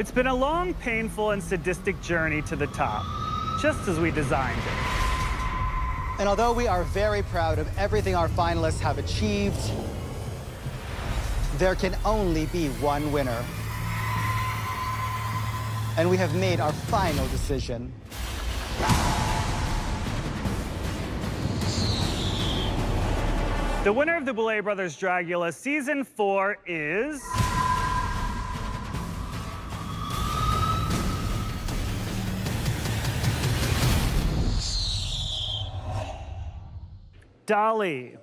It's been a long, painful, and sadistic journey to the top, just as we designed it. And although we are very proud of everything our finalists have achieved, there can only be one winner. And we have made our final decision. The winner of the Boulet Brothers Dragula Season 4 is... Dolly.